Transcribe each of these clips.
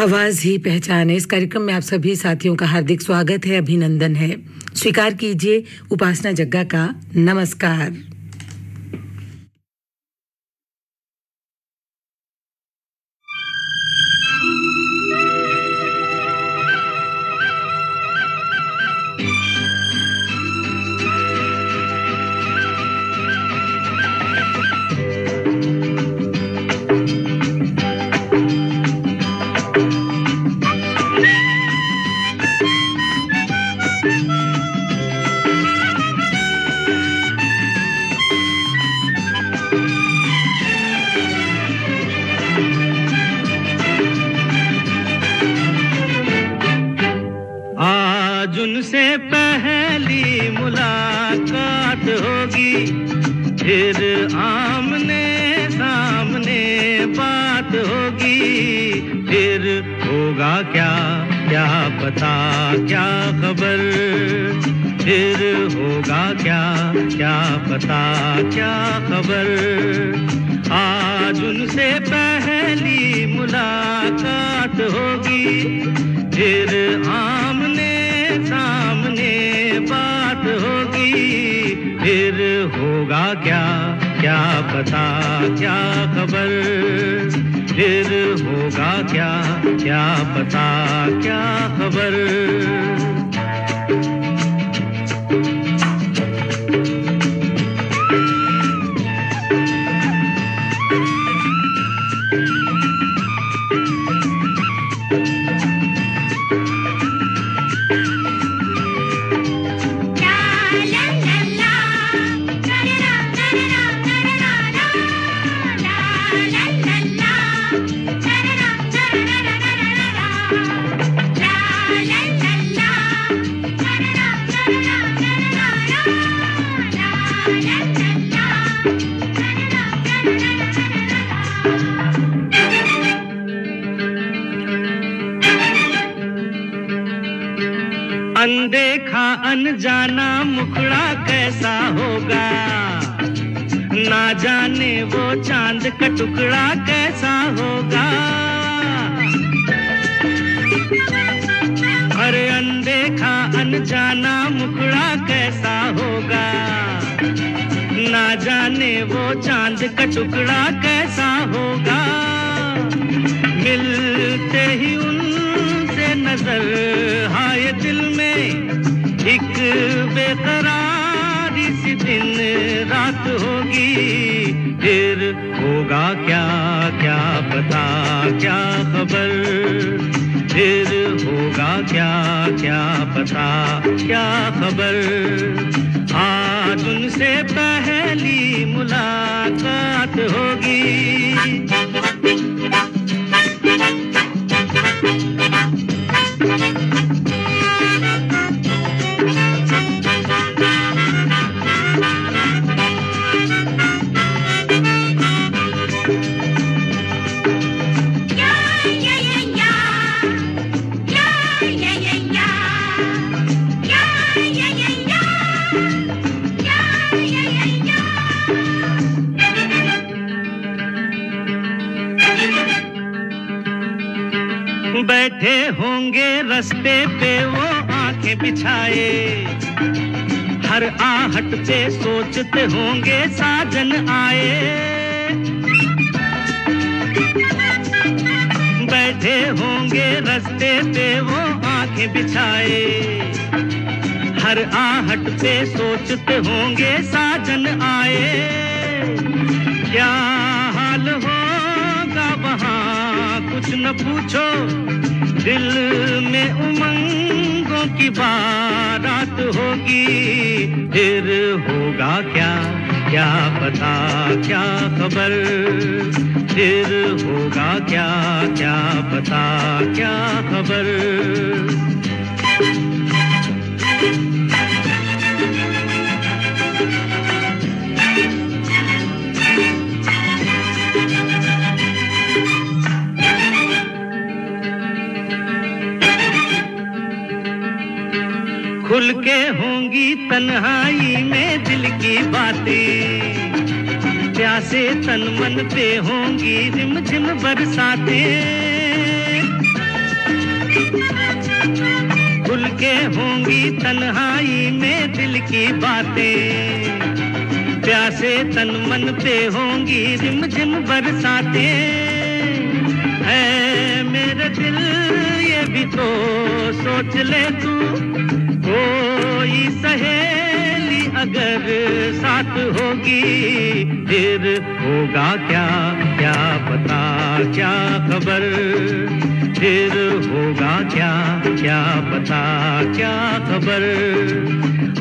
आवाज़ ही पहचान है। इस कार्यक्रम में आप सभी साथियों का हार्दिक स्वागत है, अभिनंदन है। स्वीकार कीजिए, उपासना जग्गा का नमस्कार। पता क्या खबर? आज उनसे पहली मुलाकात होगी। फिर आमने सामने बात होगी। फिर होगा क्या? क्या पता? क्या खबर? फिर होगा क्या? क्या पता? क्या खबर? अनजाना मुखड़ा कैसा होगा? ना जाने वो चाँद का टुकड़ा कैसा होगा? अरे अनदेखा, अनजाना मुखड़ा कैसा होगा? ना जाने वो चाँद का टुकड़ा कैसा होगा? मिलते ही उनसे नज़र, हाय दिल में। एक बेकरारी सी दिन रात होगी। फिर होगा क्या क्या पता, क्या खबर? फिर होगा क्या क्या पता, क्या खबर? आज उनसे पहली मुलाकात होगी। बैठे होंगे रस्ते पे वो आँखें बिछाए। हर आहट पे सोचते होंगे साजन आए। बैठे होंगे रस्ते पे वो आँखें बिछाए। हर आहट पे सोचते होंगे साजन आए। क्या हाल होगा वहाँ? कुछ न पूछो। दिल में उमंगों की बारात होगी। फिर होगा क्या? क्या पता? क्या खबर? फिर होगा क्या? क्या पता? क्या खबर? खुल के होंगी तन्हाई में दिल की बातें। प्यासे तन मन पे होंगी रिम झिम बरसाते। के होंगी तन्हाई में दिल की बातें। प्यासे तन मन पे होंगी रिमझिम बरसाते। है मेरे दिल, ये भी तो सोच ले तू। कोई सहेली अगर साथ होगी, फिर होगा क्या? क्या पता? क्या खबर? फिर होगा क्या? क्या पता? क्या खबर?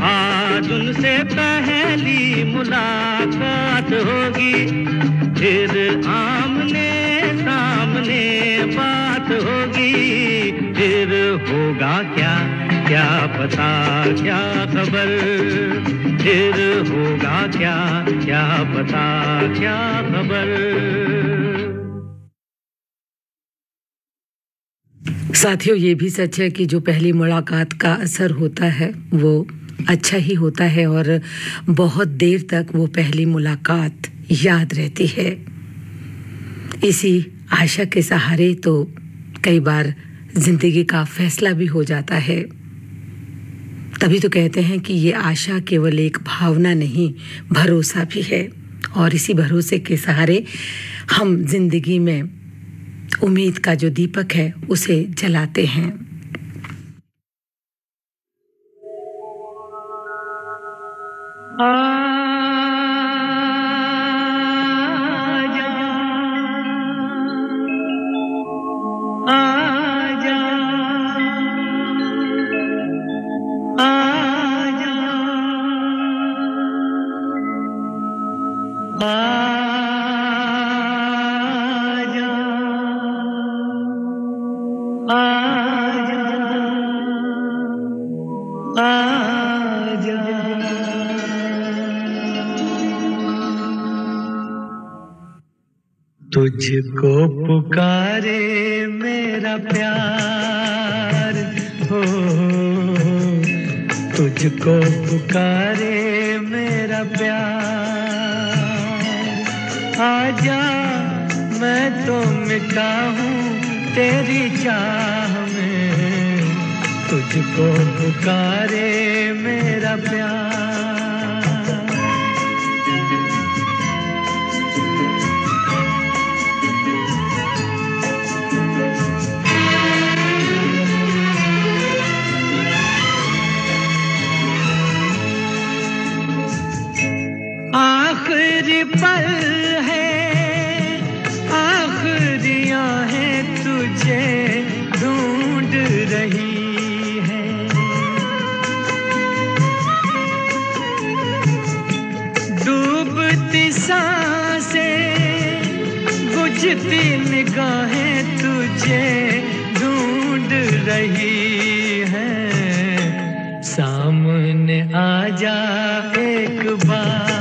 आज उनसे पहली मुलाकात होगी, फिर आमने सामने बात होगी, फिर होगा क्या? क्या पता, क्या खबर? फिर होगा क्या? क्या पता, क्या खबर? साथियों, ये भी सच है कि जो पहली मुलाकात का असर होता है, वो अच्छा ही होता है और बहुत देर तक वो पहली मुलाकात याद रहती है। इसी आशा के सहारे तो कई बार ज़िंदगी का फैसला भी हो जाता है। तभी तो कहते हैं कि ये आशा केवल एक भावना नहीं, भरोसा भी है। और इसी भरोसे के सहारे हम ज़िंदगी में उम्मीद का जो दीपक है, उसे जलाते हैं। तुझको पुकारे मेरा प्यार। हो, तुझको पुकारे मेरा प्यार। आजा मैं तो मिटा हूँ तेरी चाह में। तुझको पुकारे मेरा प्यार। पल है, आखिरियाँ हैं तुझे ढूंढ रही है। निगाहें तुझे ढूंढ रही है। सामने आ जा एक बार।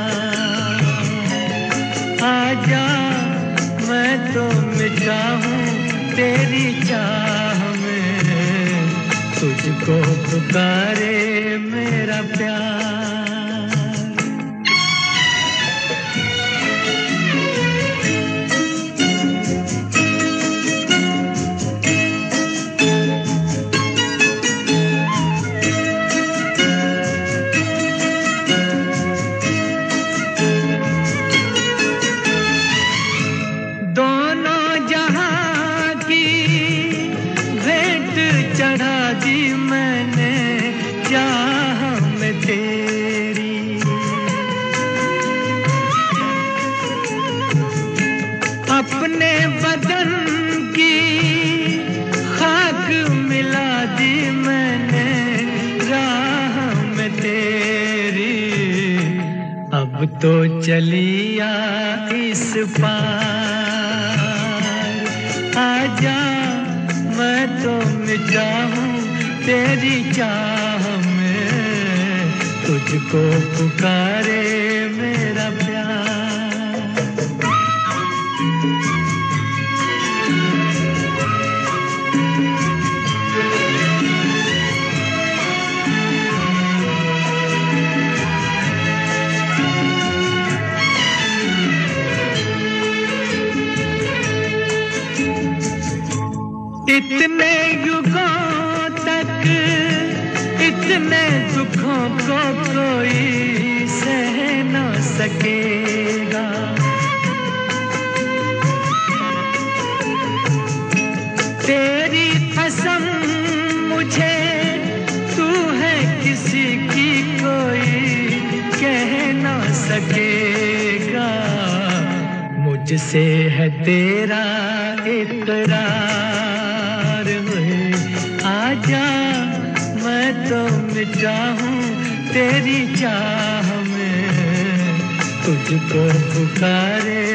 तुझको पुकारे मेरा प्यार। तो चलिया इस पार। आजा मैं तो हूँ तेरी चाह में तुझको पुकारे। इतने युगों तक, इतने दुखों को कोई सह न सकेगा। तेरी मुझे, तू है किसी की सकेगा। मुझसे है तेरा हुए आजा मैं तो मिटा हूँ तेरी चाह में? तुझको पुकारे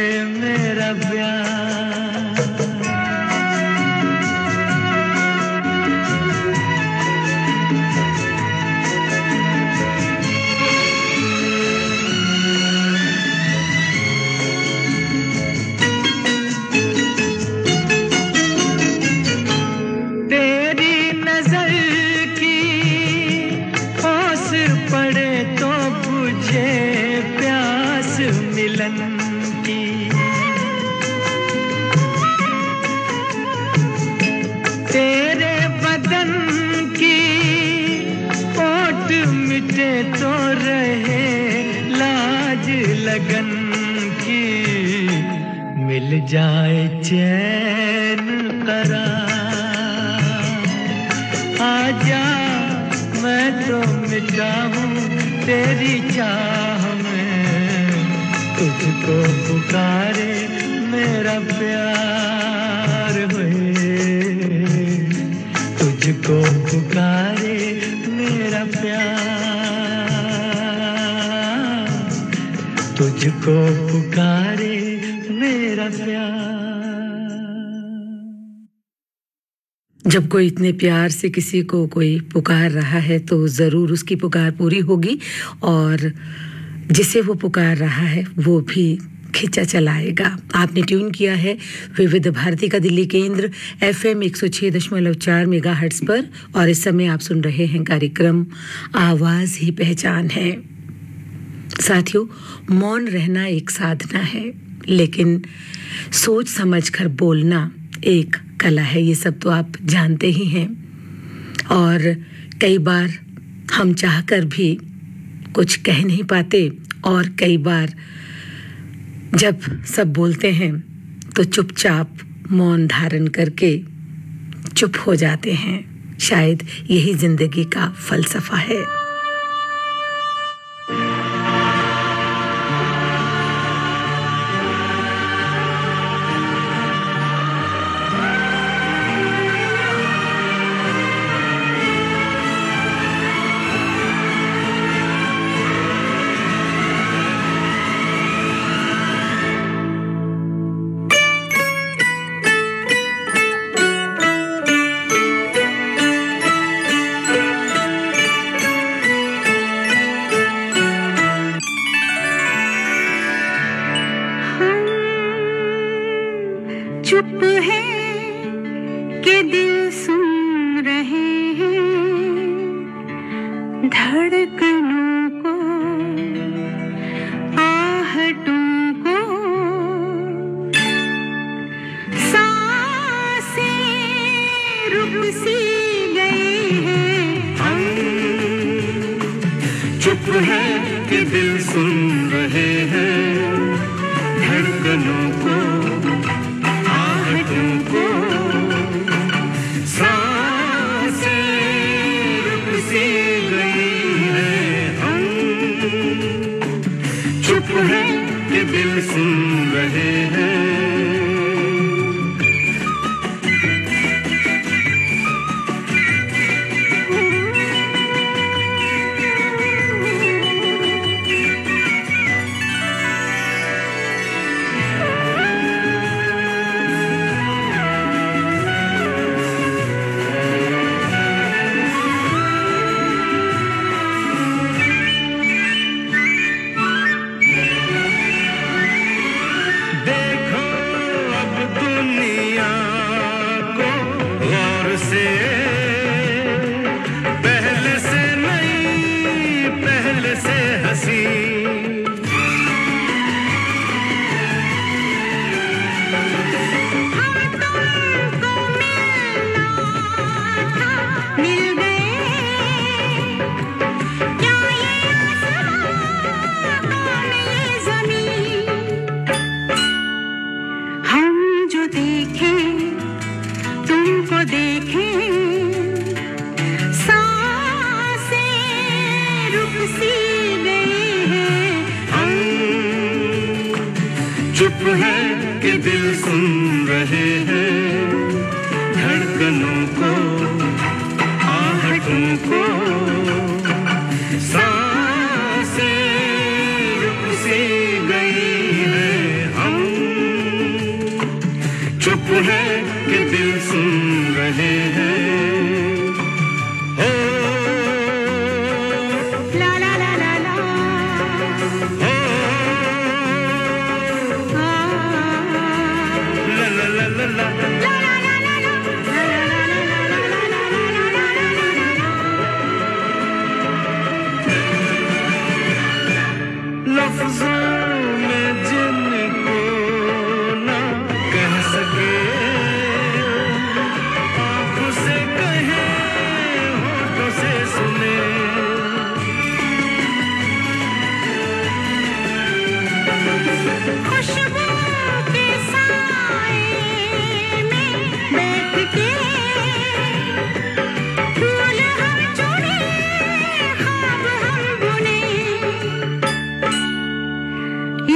पड़े तो बुझे प्यास मिलन की। तेरे बदन की ओट मिटे तो रहे लाज लगन की। मिल जाए चैन करार। आजा मैं तो मिटा हूँ तेरी चाह में तुझको पुकारे मेरा प्यार हुए। तुझको पुकारे मेरा प्यार। तुझको पुकारे जब कोई इतने प्यार से किसी को कोई पुकार रहा है तो ज़रूर उसकी पुकार पूरी होगी और जिसे वो पुकार रहा है, वो भी खिंचा चलाएगा। आपने ट्यून किया है विविध भारती का दिल्ली केंद्र एफ़ एम एक सौ छः दशमलव चार मेगा हर्ट्स पर और इस समय आप सुन रहे हैं कार्यक्रम आवाज़ ही पहचान है। साथियों, मौन रहना एक साधना है, लेकिन सोच समझकर बोलना एक कला है, ये सब तो आप जानते ही हैं। और कई बार हम चाहकर भी कुछ कह नहीं पाते, और कई बार जब सब बोलते हैं तो चुपचाप मौन धारण करके चुप हो जाते हैं। शायद यही ज़िंदगी का फलसफा है। दिल सुन रहे हैं धड़कनों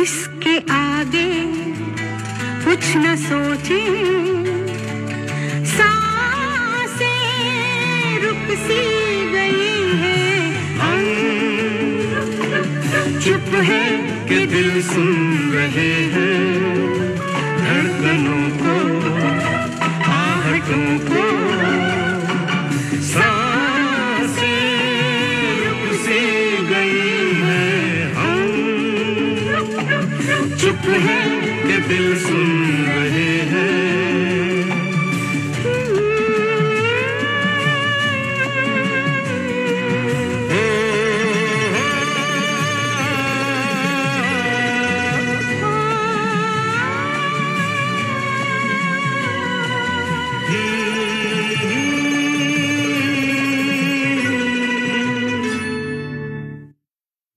इसके आगे कुछ न सोचे। सांसे रुक सी गई है। चुप है कि दिल सुन रहे हैं। दिल सुन रहे हैं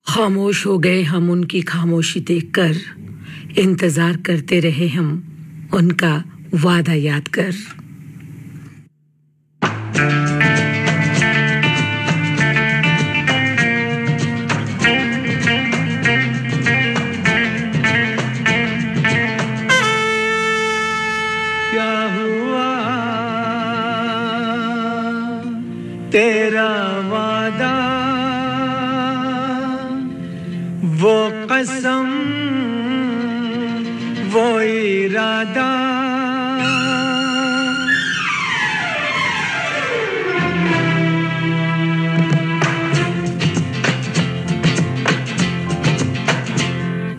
खामोश हो गए हम उनकी खामोशी देखकर। इंतज़ार करते रहे हम उनका वादा याद कर।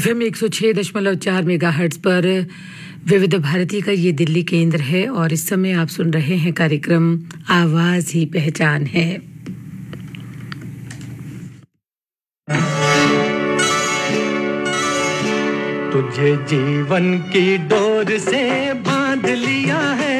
एफएम 106.4 मेगाहर्ट्ज़ पर विविध भारती का ये दिल्ली केंद्र है और इस समय आप सुन रहे हैं कार्यक्रम आवाज़ ही पहचान है। तुझे जीवन की डोर से बाँध लिया है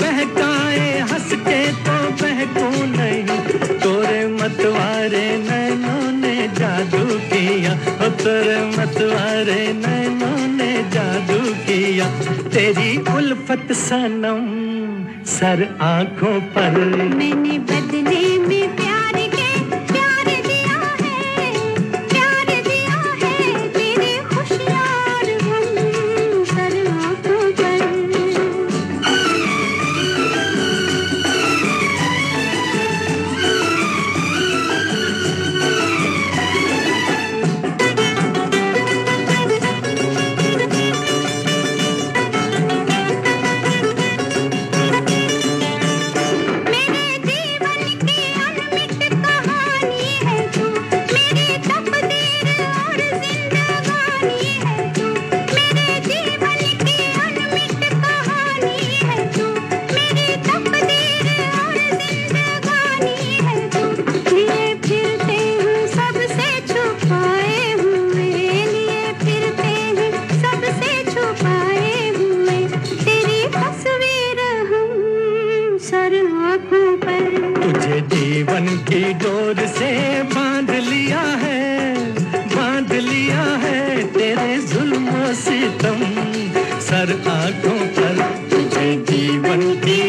बहकाए हंस के तो बहकू नहीं। तोरे मतवारे नैनों ने जादू किया तोरे मतवारे नैनों ने जादू किया। तेरी उल्फत सनम सर आँखों पर। मैंने हाथों पर तुझे जीवन की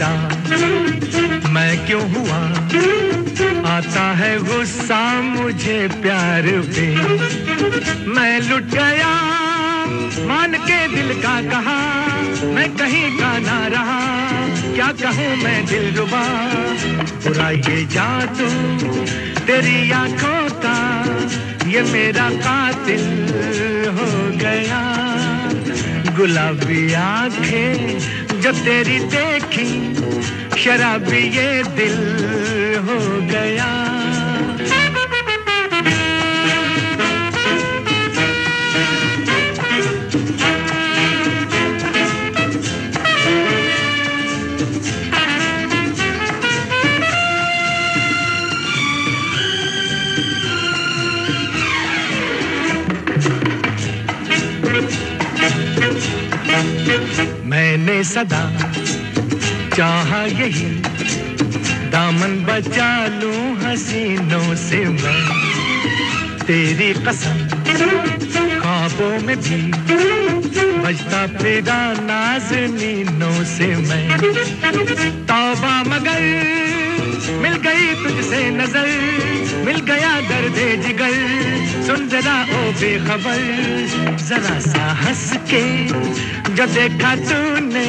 फिदा मैं क्यों हुआ? आता है गुस्सा मुझे प्यार पे। मैं लुट गया, मान के दिल का कहा। मैं कहीं का ना रहा, क्या कहूँ मैं दिल रुबा? बुरा ये जा जादू तेरी आँखों का, ये मेरा कातिल हो गया। गुलाबी आँखें, जो तेरी देखी शराबी ये दिल हो गया। सदा चाहा यही, दामन बचा लूँ हसीनों से मैं। तेरी कसम, ख्वाबों में भी बजता फिरा नाजनीनों से मैं। तौबा मगर, मिल गई तुझसे नज़र, मिल गया दर्द जिगर। सुन जरा ओ बेखबर, जरा सा हंस के, जो देखा तूने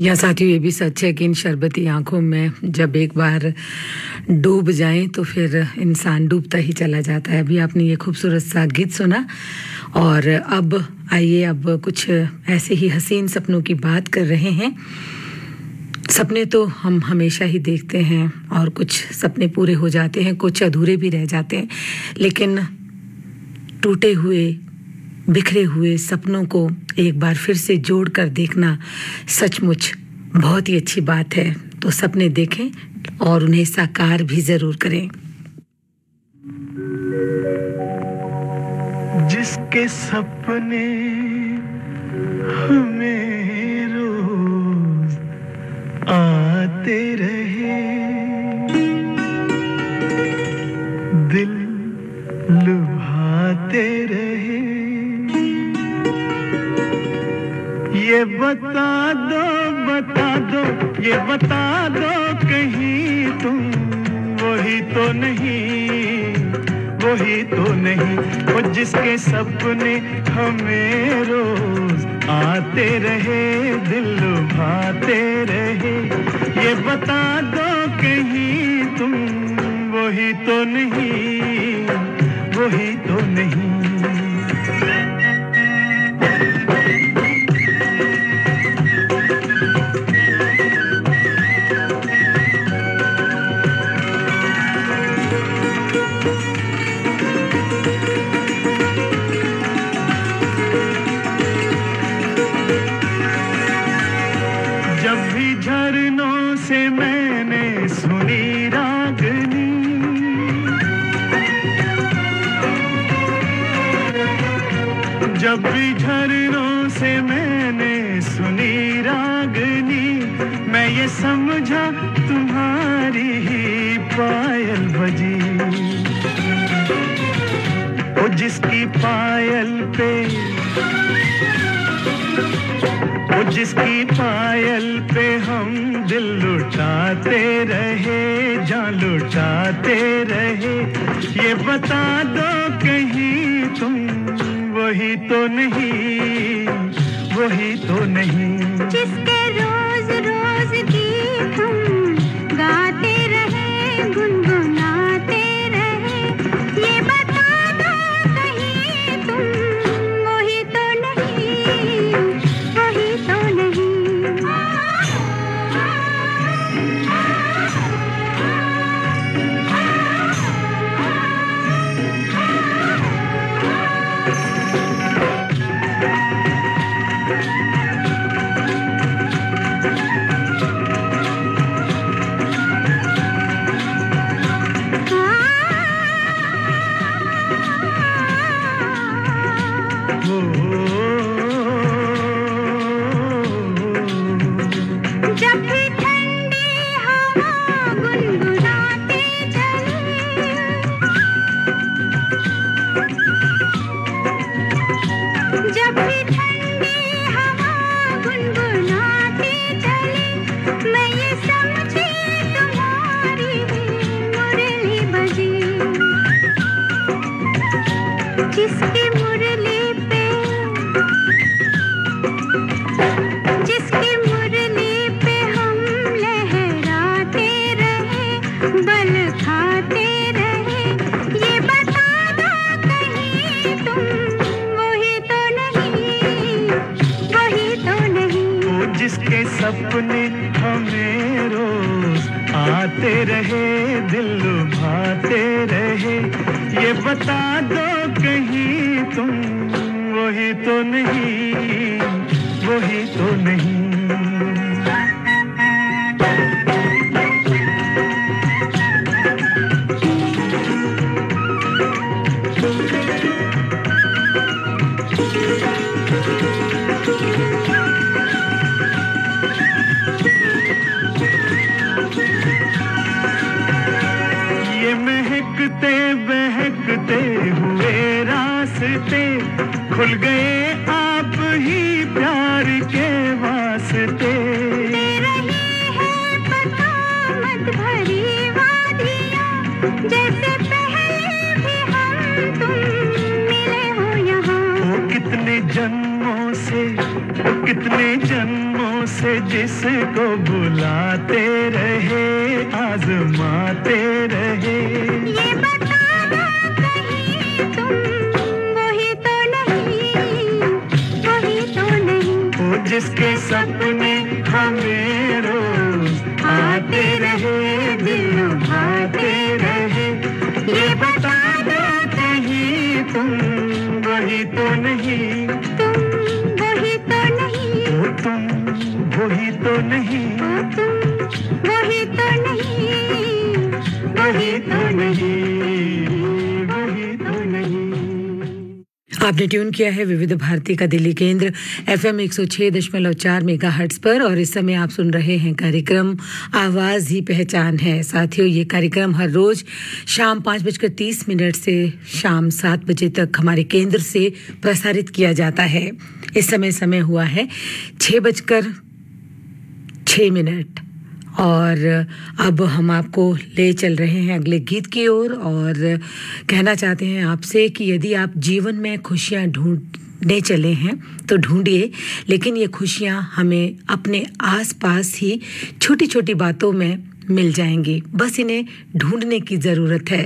या साथियों, ये भी सच है कि इन शरबती आँखों में जब एक बार डूब जाएँ तो फिर इंसान डूबता ही चला जाता है। अभी आपने ये खूबसूरत सा गीत सुना, और अब आइए, अब कुछ ऐसे ही हसीन सपनों की बात कर रहे हैं। सपने तो हम हमेशा ही देखते हैं, और कुछ सपने पूरे हो जाते हैं, कुछ अधूरे भी रह जाते हैं, लेकिन टूटे हुए बिखरे हुए सपनों को एक बार फिर से जोड़कर देखना सचमुच बहुत ही अच्छी बात है। तो सपने देखें और उन्हें साकार भी ज़रूर करें। जिसके सपने हमें रोज आते रहे, दिल लुभाते रहे। ये बता दो बता दो, ये बता दो कहीं तुम। वही तो नहीं, वही तो नहीं, वो जिसके सपने हमें रोज आते रहे, दिल लुभाते रहे। ये बता दो कहीं तुम, वही तो नहीं, वही तो नहीं। जब भी झरनों से मैंने सुनी रागनी, मैं ये समझा तुम्हारी ही पायल बजी। ओ जिसकी पायल पे, ओ जिसकी पायल पे हम दिल लुटाते रहे, जान लुटाते रहे। ये बता दो कहीं तुम वही तो नहीं वही तो नहीं। जिसके सपने हमें रोज आते रहे, दिल भाते रहे। ये बता दो कहीं तुम, वही तो नहीं, वही तो नहीं। बहकते हुए रास्ते खुल गए आप ही प्यार के वास्ते। दे रही है पता मत भरी वादियाँ जैसे पहले भी हम तुम मिले हो यहाँ। कितने जन्मों से कितने जन्मों से जिसको बुलाते रहे आजमाते रहे। ये जिसके सपने हमें रोज आते रहे दिल भाते रहे। ये बता दो कहीं तुम वही तो नहीं। तुम वही तो नहीं। तुम वही तो नहीं। तुम वही तो नहीं। वही तो नहीं। आपने ट्यून किया है विविध भारती का दिल्ली केंद्र एफ़ एम एक सौ छः दशमलव चार मेगा पर, और इस समय आप सुन रहे हैं कार्यक्रम आवाज़ ही पहचान है। साथियों, ये कार्यक्रम हर रोज शाम पाँच बजकर तीस मिनट से शाम सात बजे तक हमारे केंद्र से प्रसारित किया जाता है। इस समय समय हुआ है छः बजकर छः मिनट। और अब हम आपको ले चल रहे हैं अगले गीत की ओर और और कहना चाहते हैं आपसे कि यदि आप जीवन में खुशियाँ ढूँढने चले हैं तो ढूंढिए। लेकिन ये खुशियाँ हमें अपने आसपास ही छोटी छोटी बातों में मिल जाएँगी। बस इन्हें ढूँढने की ज़रूरत है।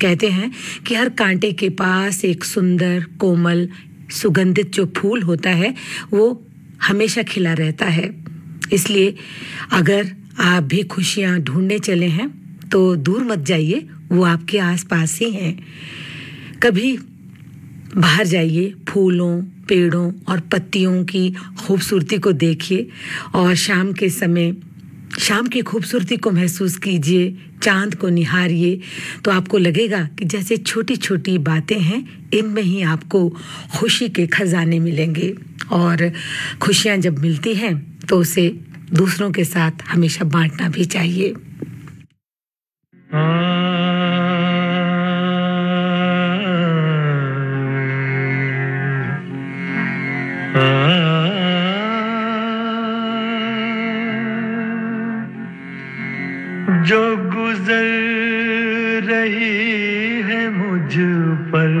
कहते हैं कि हर कांटे के पास एक सुंदर, कोमल, सुगंधित जो फूल होता है, वो हमेशा खिला रहता है। इसलिए अगर आप भी खुशियाँ ढूँढने चले हैं तो दूर मत जाइए, वो आपके आसपास ही हैं। कभी बाहर जाइए, फूलों, पेड़ों और पत्तियों की खूबसूरती को देखिए और शाम के समय, शाम की खूबसूरती को महसूस कीजिए, चाँद को निहारिए तो आपको लगेगा कि जैसे छोटी छोटी बातें हैं, इनमें ही आपको खुशी के खजाने मिलेंगे। और खुशियाँ जब मिलती हैं तो उसे दूसरों के साथ हमेशा बांटना भी चाहिए। जो गुजर रही है मुझ पर,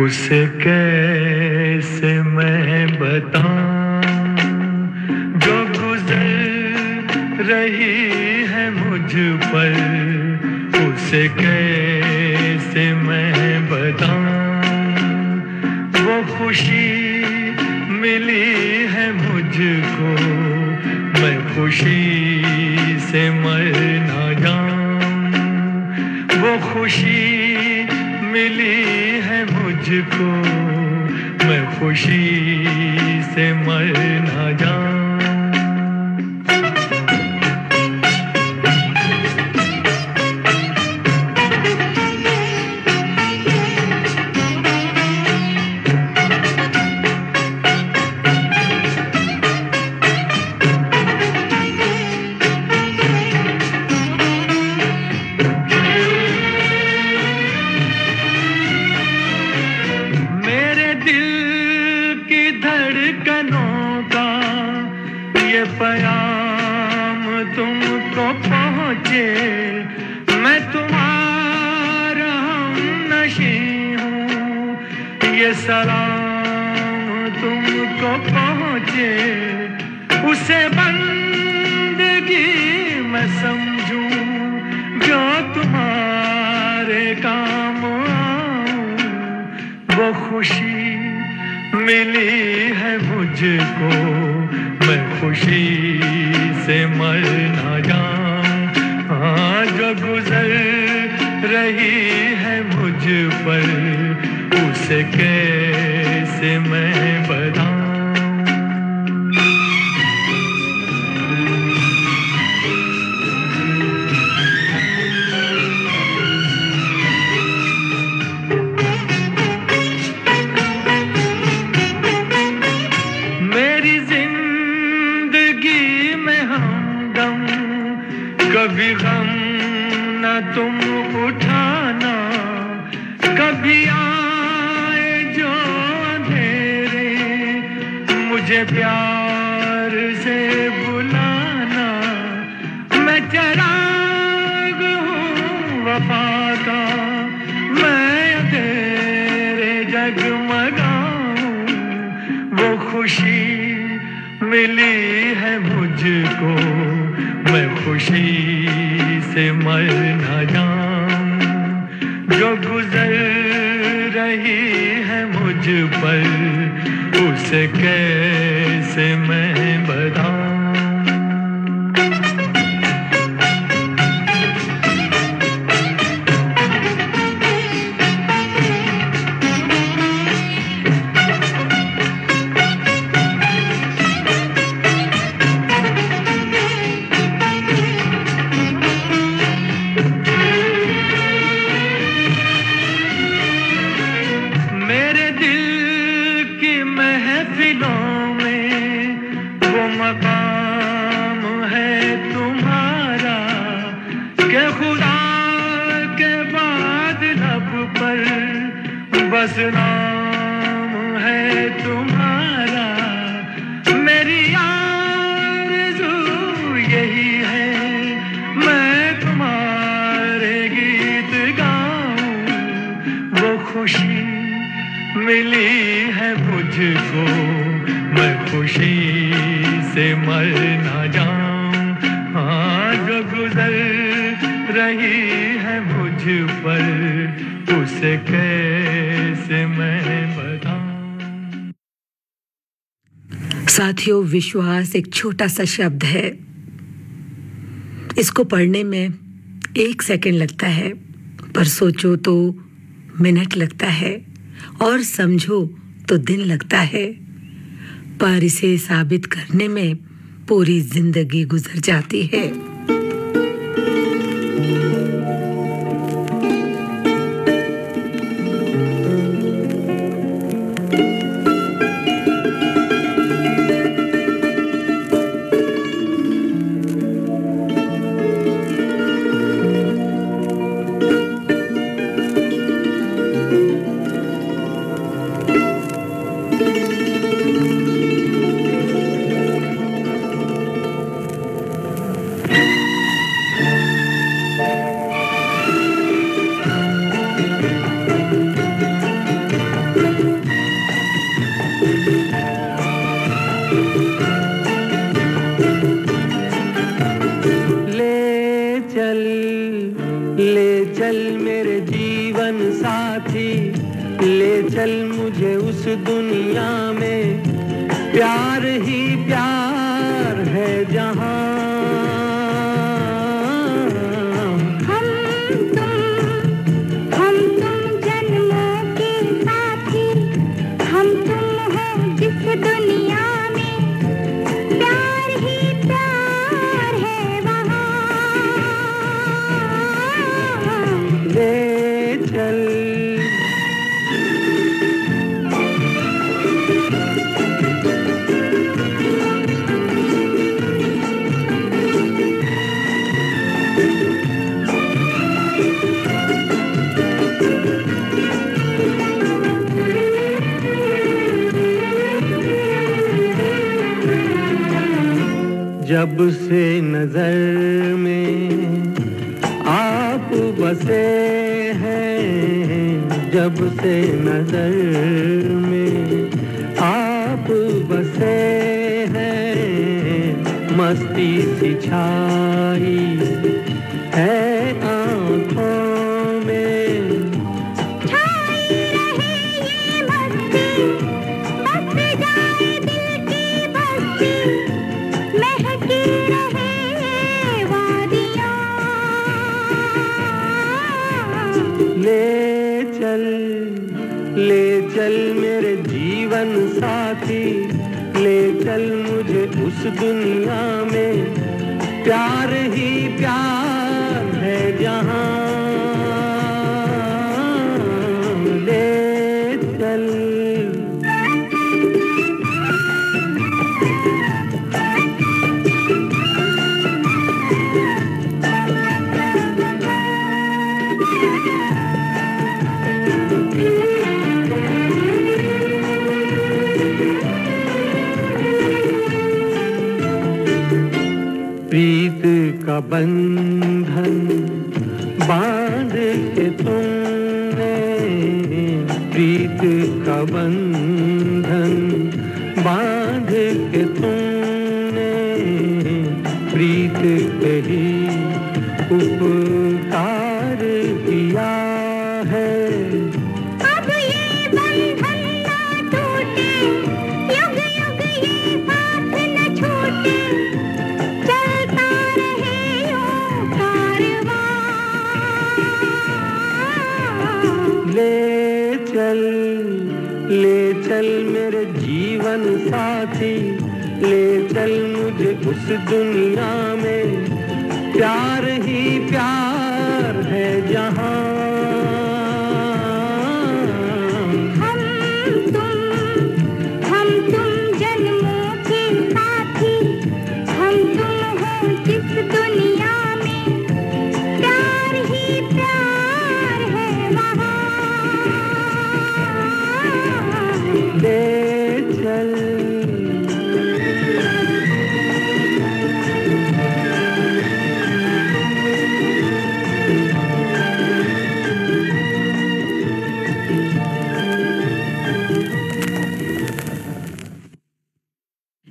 उसे कैसे मैं बताऊँ? रही है मुझ पर, उसे कैसे मैं बताऊँ? वो खुशी मिली है मुझको, मैं खुशी से मर ना जाऊँ। वो खुशी मिली है मुझको, मैं खुशी से मर मुझ पर उसे कैसे मैं विश्वास एक छोटा सा शब्द है। इसको पढ़ने में एक सेकंड लगता है, पर सोचो तो मिनट लगता है, और समझो तो दिन लगता है। पर इसे साबित करने में पूरी ज़िंदगी गुजर जाती है।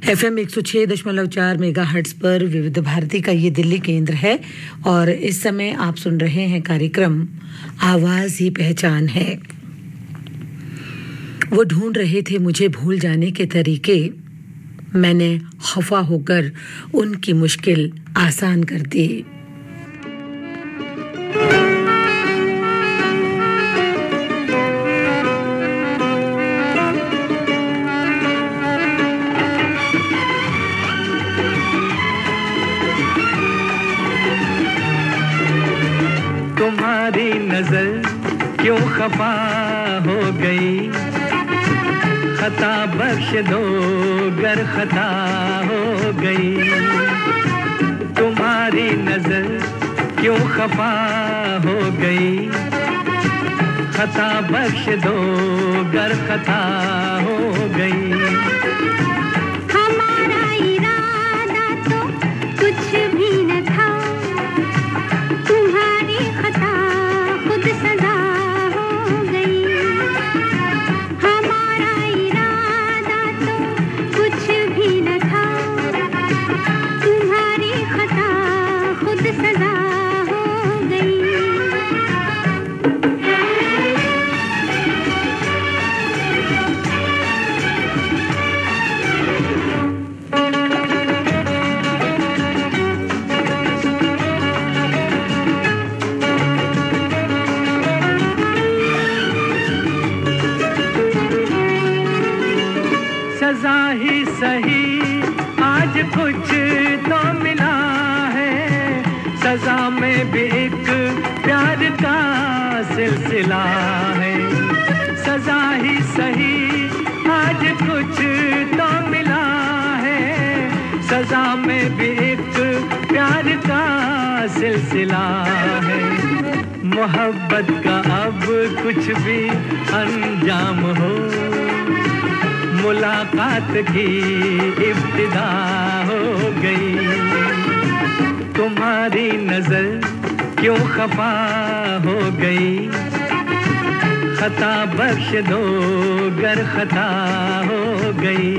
एफ़ एम एक सौ छः दशमलव चार मेगा हर्ट्स पर विविध भारती का ये दिल्ली केंद्र है और इस समय आप सुन रहे हैं कार्यक्रम आवाज़ ही पहचान है। वो ढूंढ रहे थे मुझे भूल जाने के तरीके। मैंने खफा होकर उनकी मुश्किल आसान कर दी। के दो गर खता हो गई। तुम्हारी नज़र क्यों खफा हो गई? खता बख्श दो गर खता हो गई। में भी एक प्यार का सिलसिला है। सजा ही सही आज कुछ तो मिला है। सजा में भी एक प्यार का सिलसिला है। मोहब्बत का अब कुछ भी अंजाम हो। मुलाकात की इब्तिदा खफा हो गई। खता बख्श दो गर खता हो गई।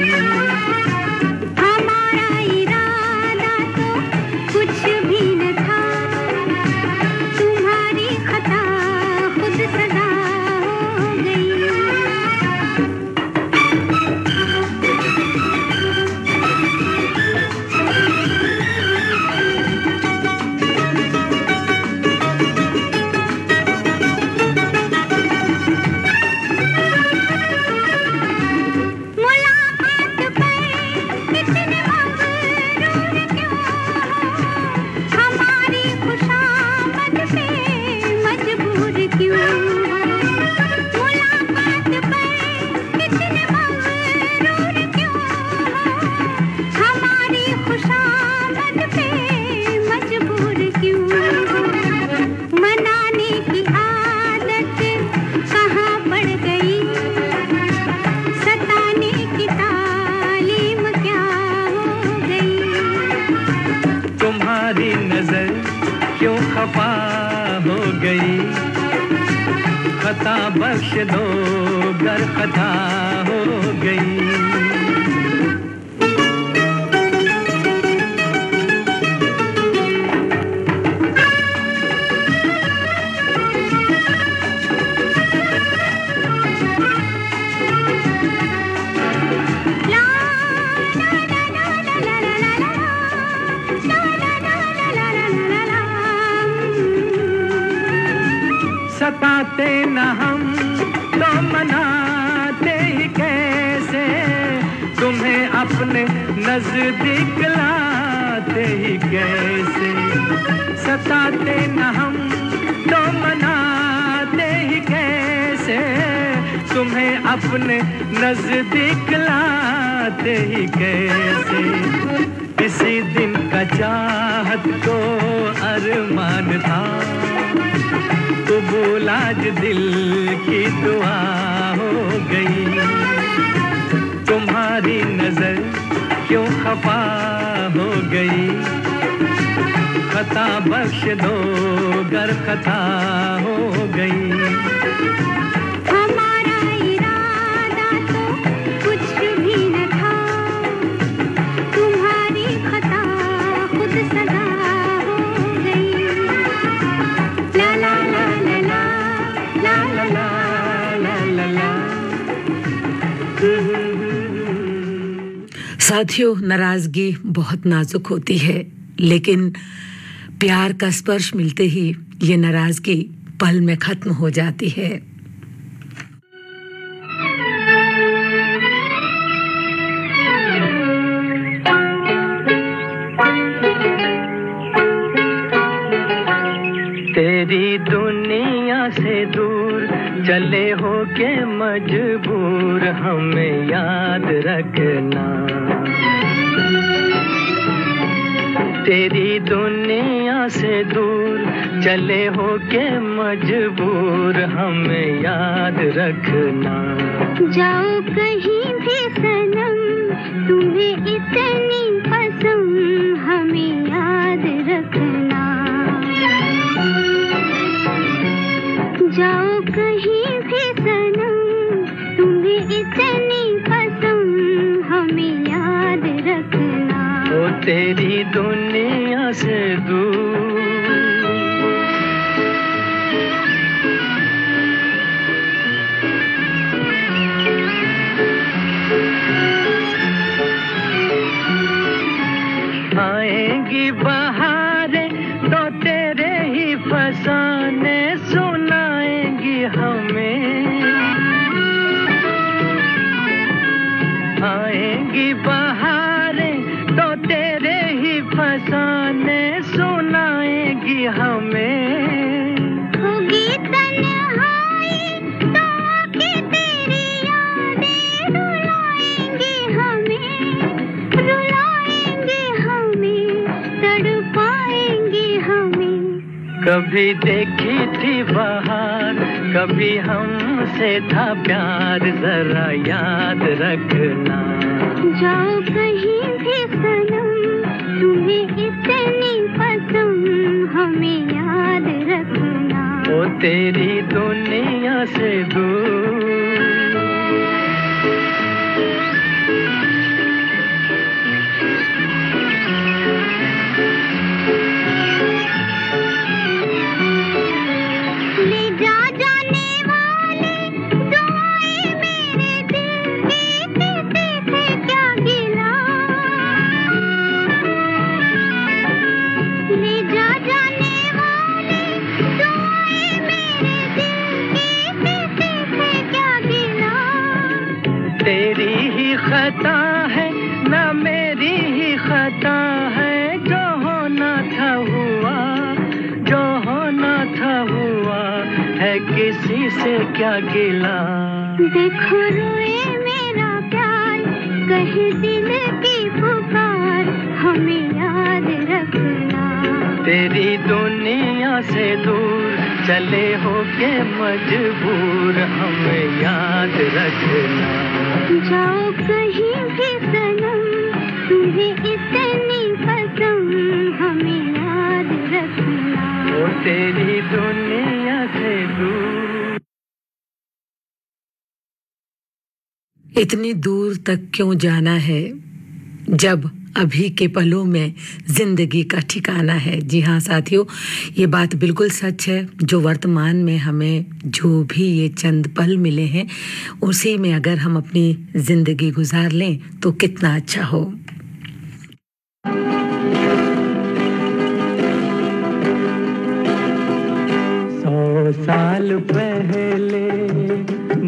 दो गर कथा हो गई। अपने नज़दीक लाते ही कैसे? सताते न हम तो मनाते ही कैसे? तुम्हें अपने नज़दीक लाते ही कैसे? किसी दिन का चाहत को अरमान था। कबूल आज दिल की दुआ हो गई। तुम्हारी नज़र क्यों खफा हो गई? खता बख्श दो गर खता हो गई। साथियों, नाराज़गी बहुत नाजुक होती है, लेकिन प्यार का स्पर्श मिलते ही ये नाराज़गी पल में खत्म हो जाती है। मजबूर हमें याद रखना। जाओ कहीं भी सनम तुम्हें इतनी पसंद हमें याद रखना। जाओ कहीं भी सनम तुम्हें इतनी पसंद हमें याद रखना। ओ तेरी दुनिया कभी देखी थी बाहर कभी हमसे था प्यार जरा याद रखना। जाओ कहीं भी सनम तुम्हें इतनी पसंद हमें याद रखना। ओ तेरी दुनिया से दूर क्या गिला देखो रोए मेरा प्यार कहे दिल की पुकार हमें याद रखना। तेरी दुनिया से दूर चले हो के मजबूर हमें याद रखना। जाओ कहीं भी सनम तुम्हें इतनी पसंद हमें याद रखना। वो तेरी दुनिया इतनी दूर तक क्यों जाना है? जब अभी के पलों में ज़िंदगी का ठिकाना है। जी हाँ साथियों, ये बात बिल्कुल सच है। जो वर्तमान में हमें जो भी ये चंद पल मिले हैं, उसी में अगर हम अपनी ज़िंदगी गुजार लें तो कितना अच्छा हो। साल पहले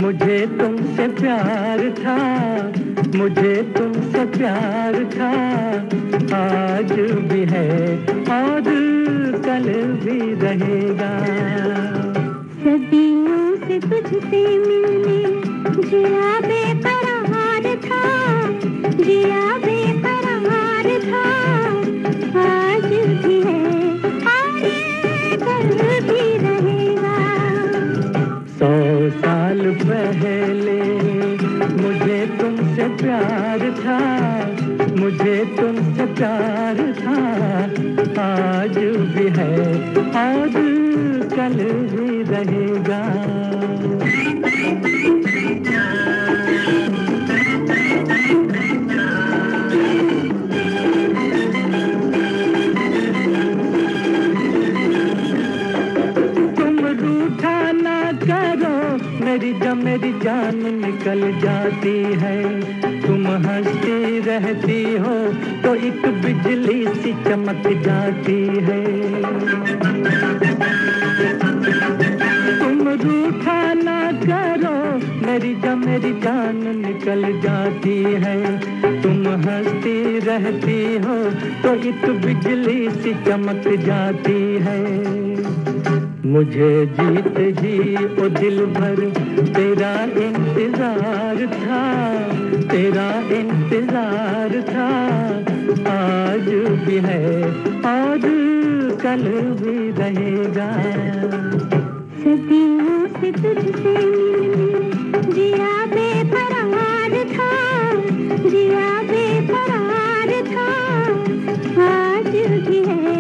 मुझे तुमसे प्यार था, मुझे तुमसे प्यार था। आज भी है और कल भी रहेगा। सदियों से तुझसे मिलने जिया बेकरार था जिया बेकरार था। सौ साल पहले मुझे तुमसे प्यार था, मुझे तुमसे प्यार था। आज भी है, आज कल भी रहेगा। मेरी मेरी जान निकल जाती है, तुम हंसती रहती हो तो एक बिजली सी चमक जाती है। तुम रूठा ना करो, मेरी जब मेरी जान निकल जाती है, तुम हंसती रहती हो तो एक बिजली सी चमक जाती है। मुझे जीत जी ओ दिल भर। तेरा इंतज़ार था, तेरा इंतज़ार था। आज भी है और कल भी रहेगा। तुझसे जिया था, जिया बेकरार था। आज भी है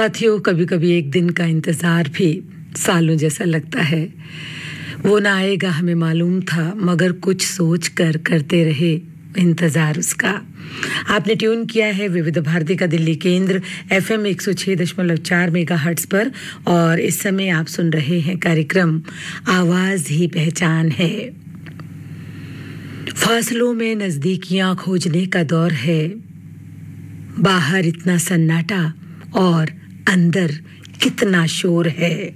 साथियों कभी कभी एक दिन का इंतज़ार भी सालों जैसा लगता है। वो ना आएगा हमें मालूम था, मगर कुछ सोच कर करते रहे इंतज़ार उसका। आपने ट्यून किया है विविध भारती का दिल्ली केंद्र एफ़ एम एक सौ छः दशमलव चार मेगा हट्स पर, और इस समय आप सुन रहे हैं कार्यक्रम, आवाज़ ही पहचान है। फासलों में नजदीकियाँ खोजने का दौर है। बाहर इतना सन्नाटा और अंदर कितना शोर है।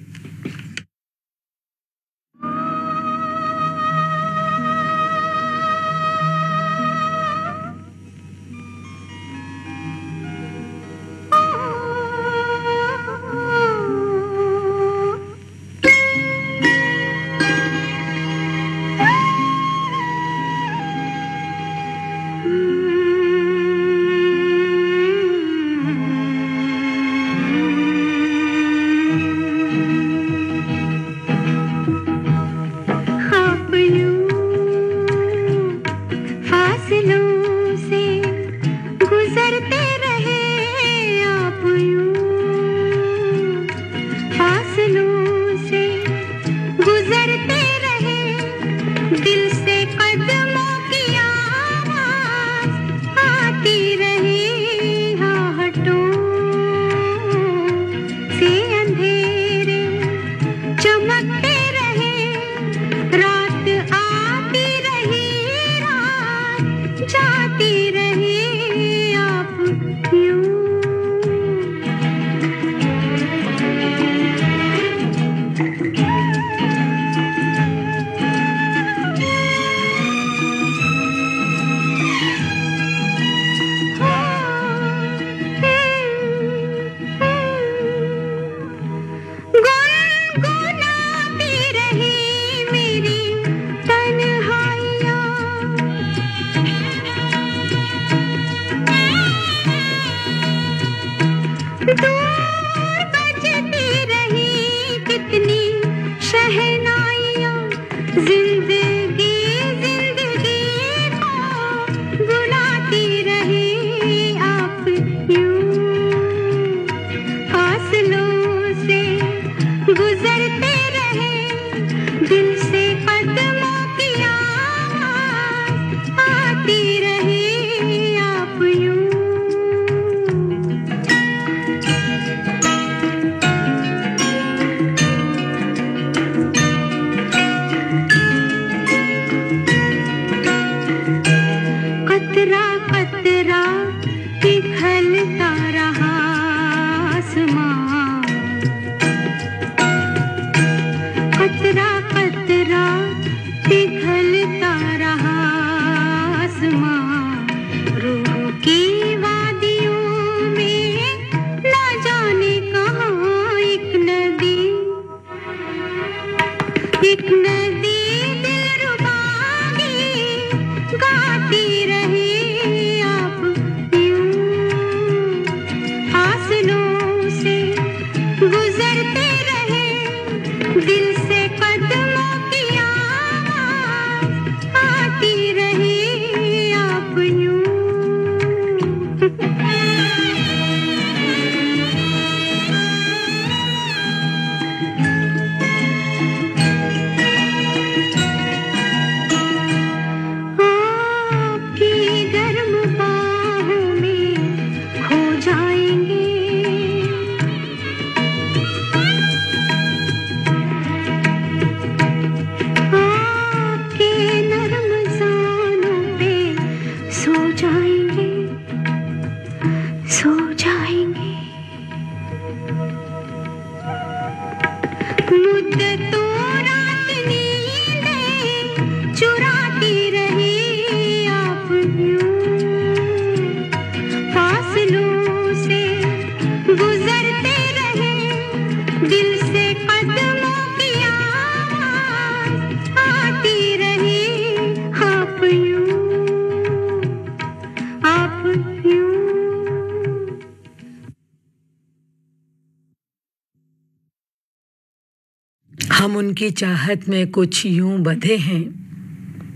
की चाहत में कुछ यूँ बधे हैं।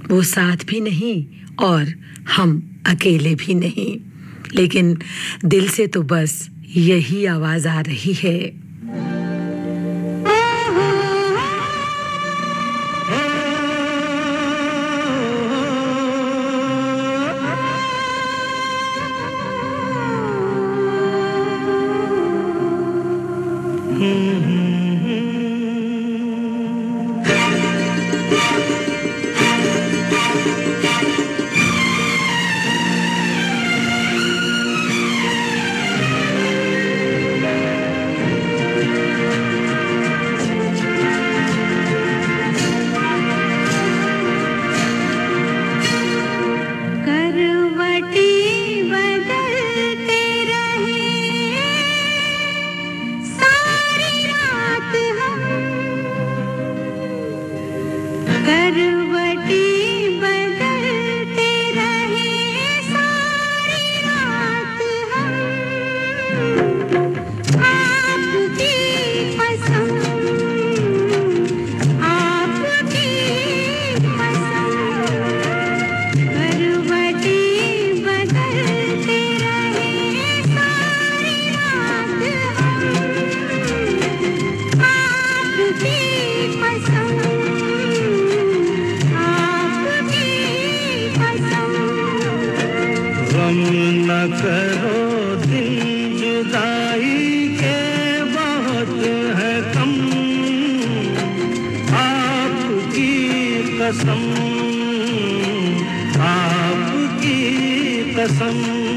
वो साथ भी नहीं और हम अकेले भी नहीं। लेकिन दिल से तो बस यही आवाज़ आ रही है। गम न करो दिन जुदाई के बहुत है कम। आपकी कसम आपकी कसम।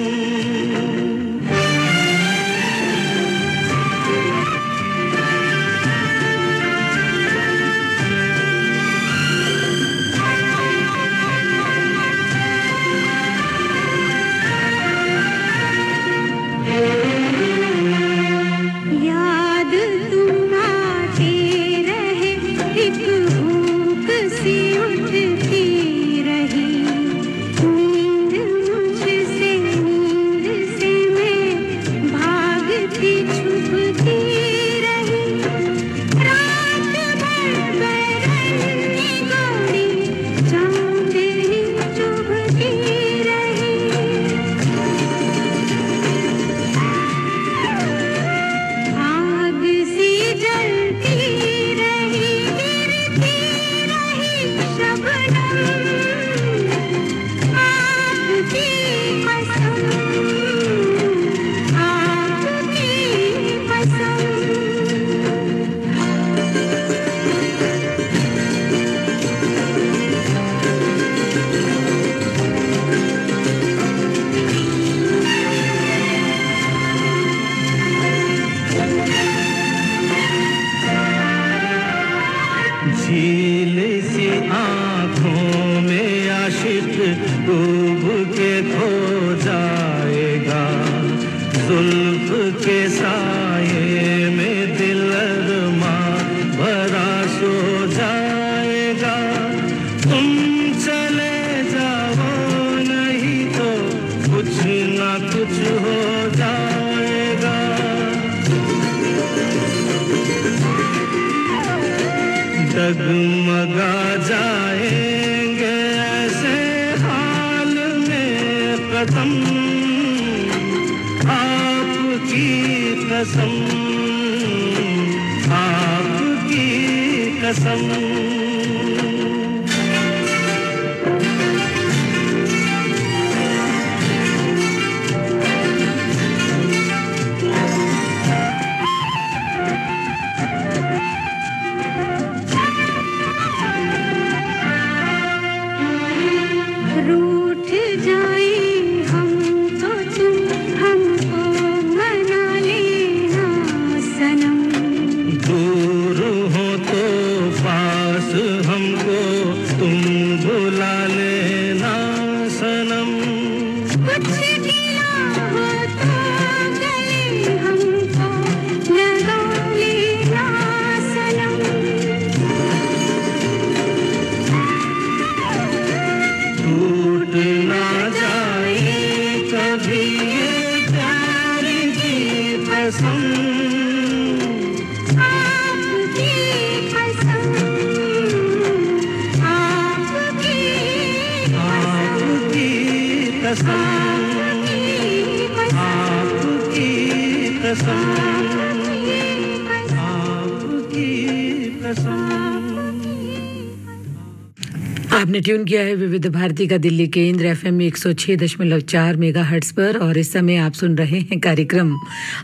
ट्यून किया है विविध भारती का दिल्ली केंद्र एफ़ एम एक सौ छह दशमलव चार मेगा हर्ट्स पर, और इस समय आप सुन रहे हैं कार्यक्रम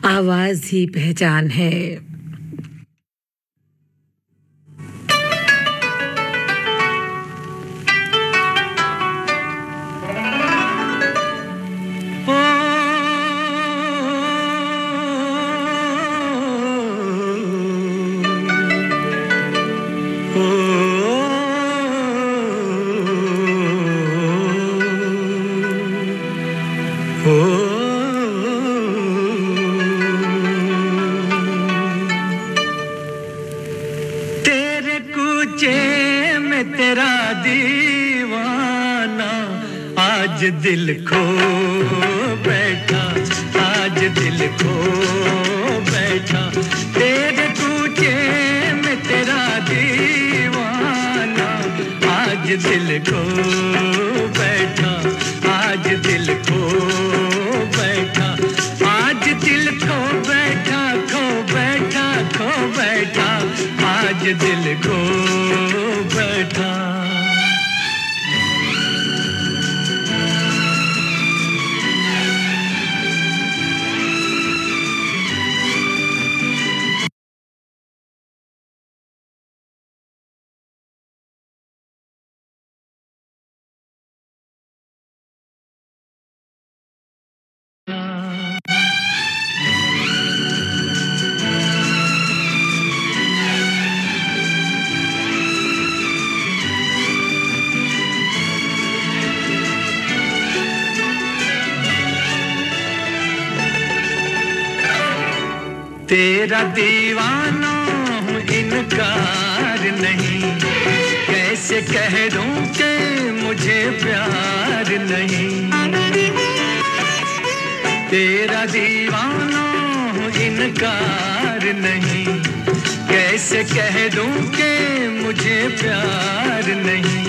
आवाज़ ही पहचान है। तेरा दीवाना हूँ इनकार नहीं। कैसे कह दूँ के मुझे प्यार नहीं। तेरा दीवाना हूँ इनकार नहीं। कैसे कह दूँ के मुझे प्यार नहीं।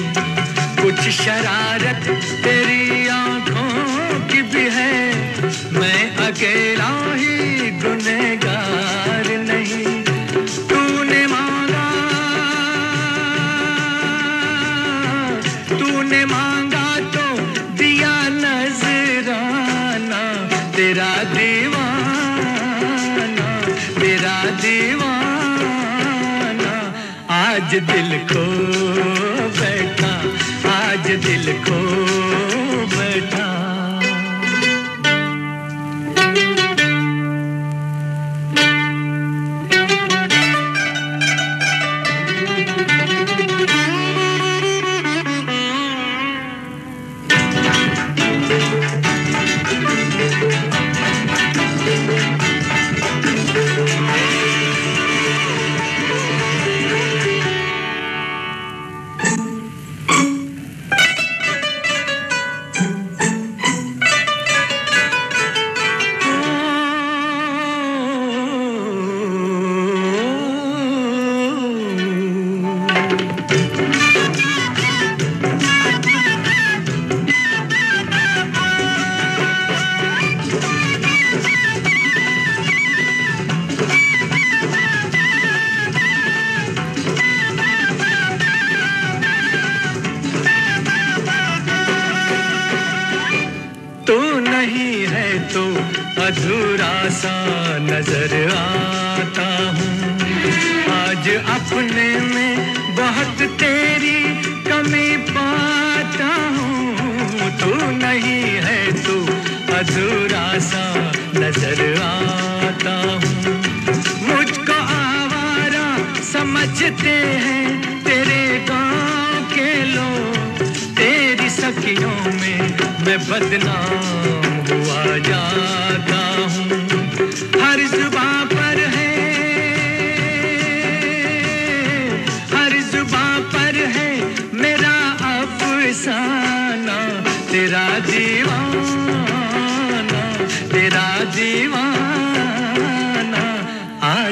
कुछ शरारत तेरी आँखों की भी है। मैं अकेला ही नहीं, तूने मांगा। मांगा तो दिया नजराना, तेरा दीवाना तेरा दीवाना। आज दिल को बैठा, आज दिल को बैठा।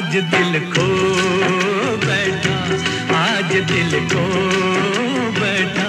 आज दिल को बैठा आज दिल को बैठा।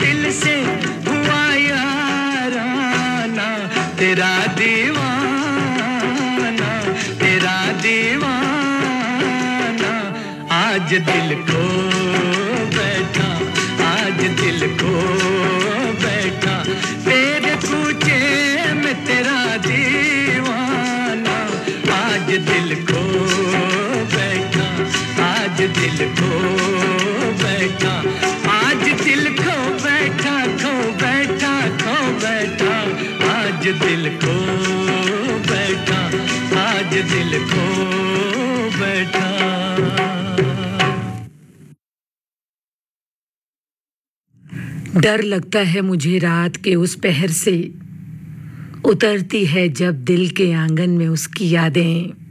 दिल से हुआ याराना, तेरा दीवाना तेरा दीवाना। आज दिल को बैठा, आज दिल को बैठा। तेरे पूछे में तेरा दीवाना। आज दिल को बैठा, आज दिल को बैठा। आज दिल को दिल को बैठा, आज दिल को बैठा। डर लगता है मुझे रात के उस पहर से। उतरती है जब दिल के आँगन में उसकी यादें।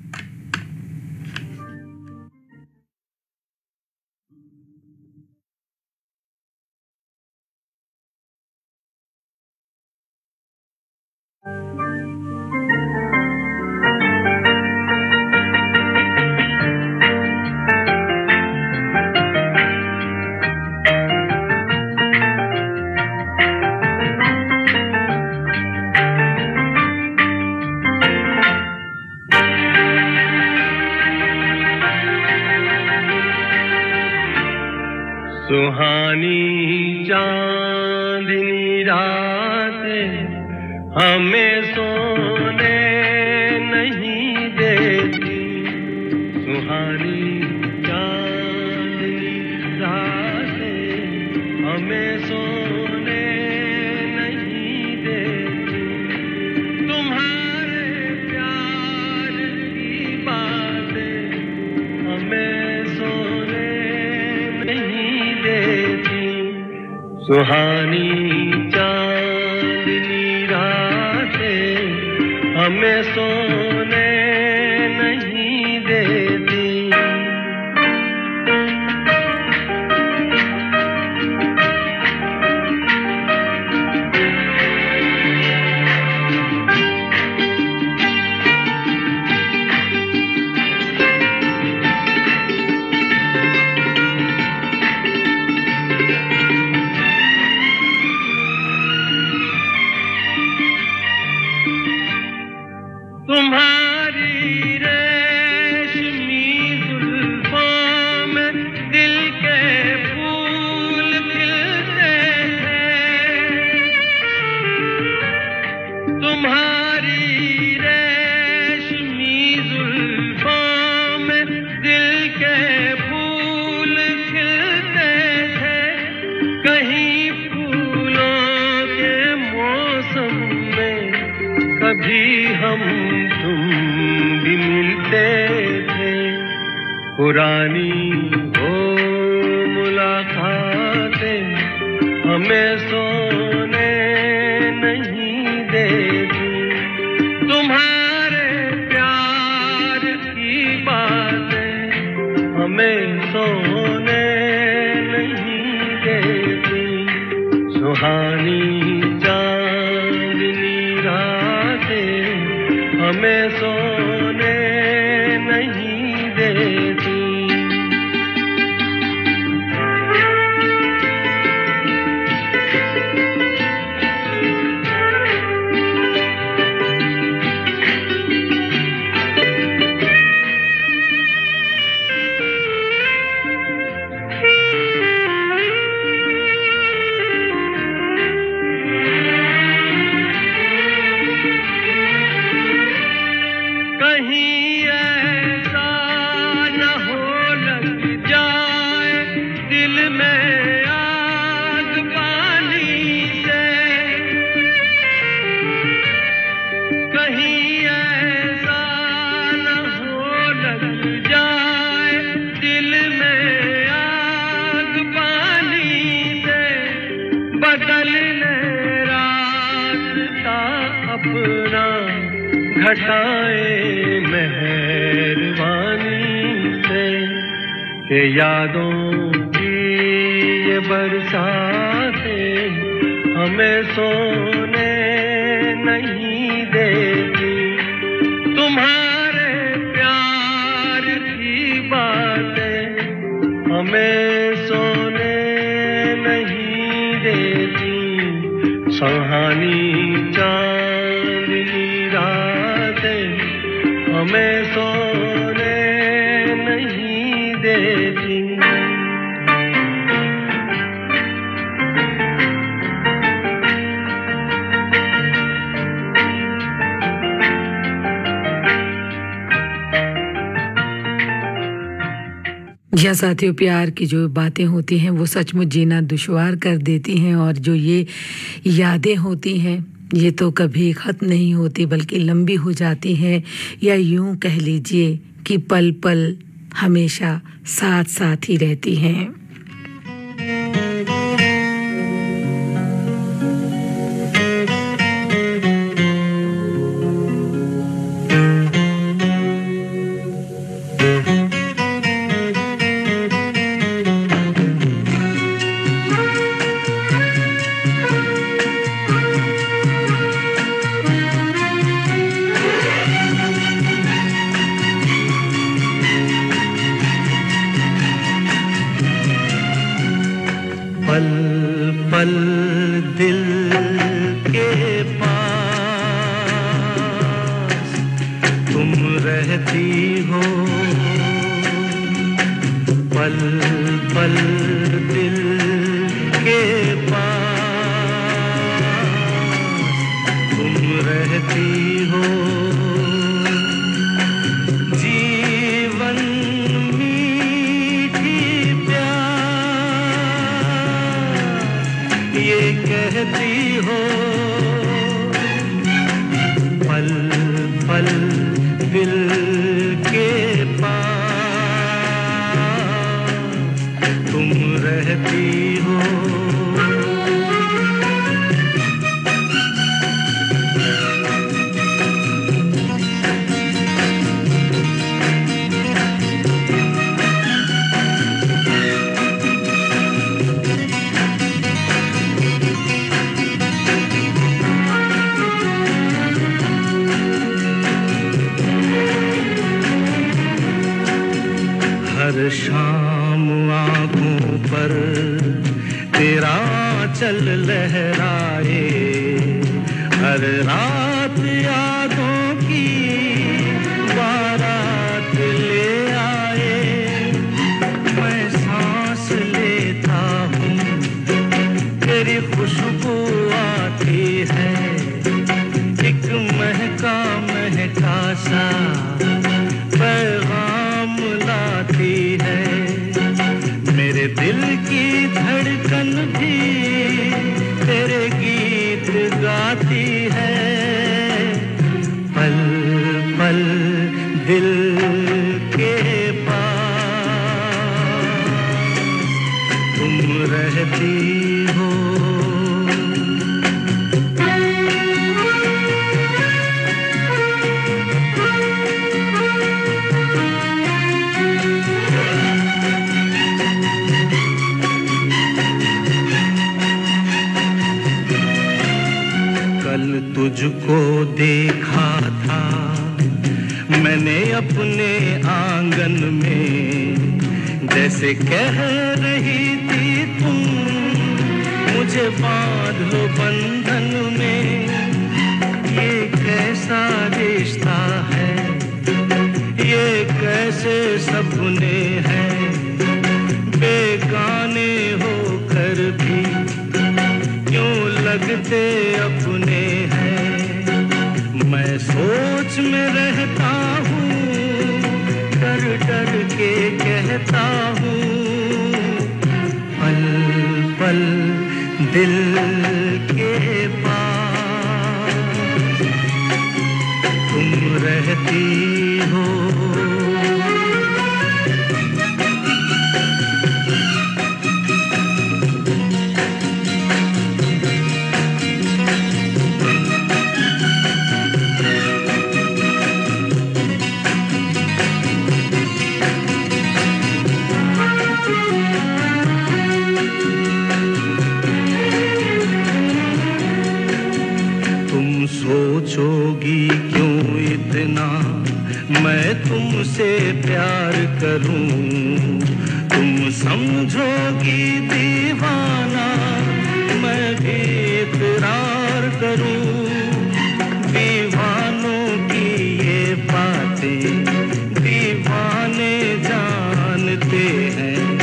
सुहानी चांदनी रातें हमें सो साथियों, प्यार की जो बातें होती हैं, वो सचमुच जीना दुशवार कर देती हैं और जो ये यादें होती हैं, ये तो कभी ख़त्म नहीं होती, बल्कि लंबी हो जाती हैं। या यूँ कह लीजिए कि पल पल हमेशा साथ साथ ही रहती हैं। Yeah. दिल के पास तुम रहती मैं तुमसे प्यार करूँ। तुम समझोगी दीवाना मैं भी इकरार करूँ। दीवानों की ये बातें दीवाने जानते हैं।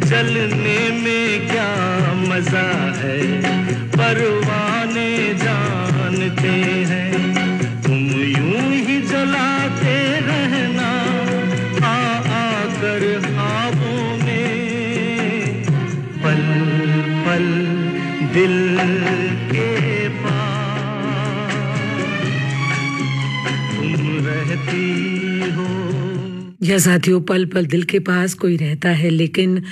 जलने में क्या मज़ा है? परवाने जानते हैं। या साथियों, पल पल दिल के पास कोई रहता है, लेकिन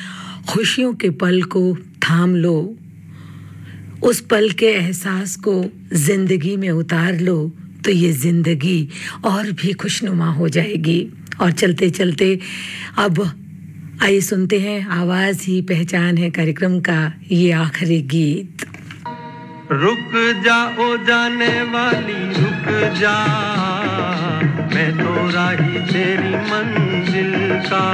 खुशियों के पल को थाम लो। उस पल के एहसास को ज़िंदगी में उतार लो तो ये ज़िंदगी और भी खुशनुमा हो जाएगी। और चलते चलते अब आइए सुनते हैं आवाज़ ही पहचान है कार्यक्रम का ये आखिरी गीत। रुक जा ओ जाने वाली, रुक जा। मैं तो राही तेरी मंजिल का।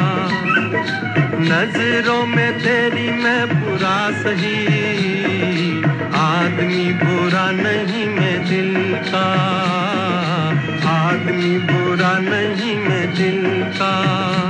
नज़रों में तेरी मैं बुरा सही। आदमी बुरा नहीं मैं दिल का। आदमी बुरा नहीं मैं दिल का।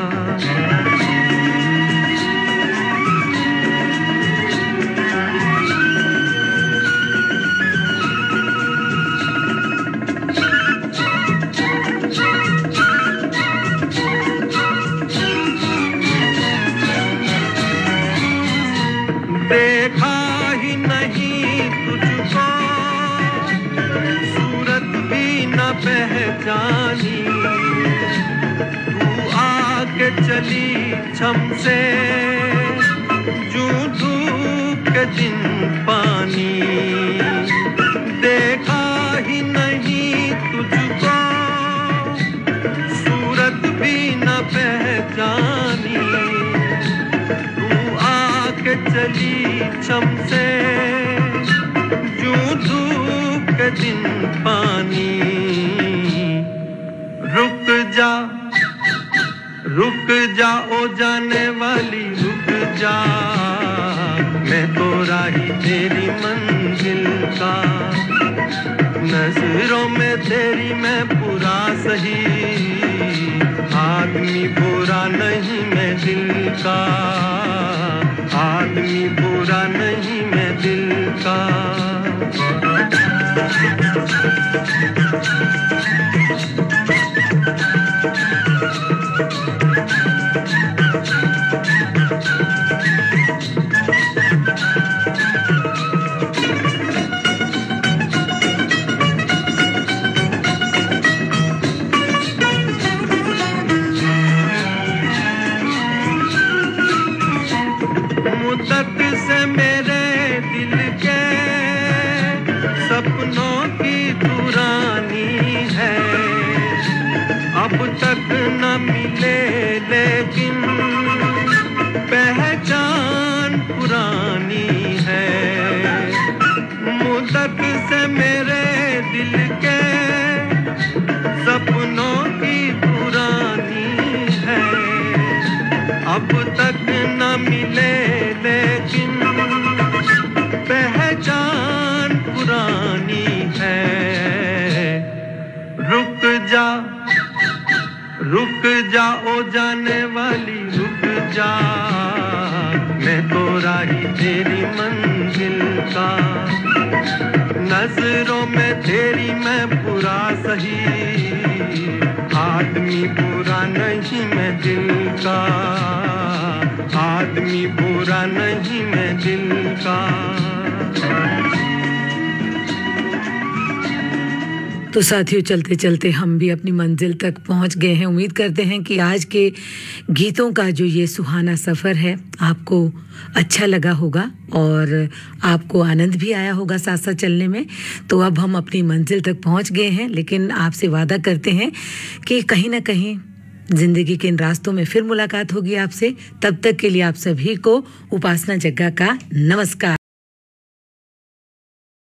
छम से जू धूप के दिन पानी, देखा ही नहीं तुझको, सूरत भी न पहचानी, तू आके चली छम जाने वाली रुक जा। मैं तो राही तेरी मंजिल का। नज़रों में तेरी मैं पूरा सही। आदमी बुरा नहीं मैं दिल का। आदमी बुरा नहीं मैं दिल का। मुद्दत तेरी मंजिल का। नज़रों में तेरी मैं बुरा सही। आदमी बुरा नहीं मैं दिल का। आदमी बुरा नहीं मैं दिल का। तो साथियों चलते चलते हम भी अपनी मंजिल तक पहुँच गए हैं। उम्मीद करते हैं कि आज के गीतों का जो ये सुहाना सफ़र है, आपको अच्छा लगा होगा और आपको आनंद भी आया होगा साथ साथ चलने में। तो अब हम अपनी मंजिल तक पहुँच गए हैं, लेकिन आपसे वादा करते हैं कि कहीं ना कहीं ज़िंदगी के इन रास्तों में फिर मुलाकात होगी आपसे। तब तक के लिए आप सभी को उपासना जग्गा का नमस्कार।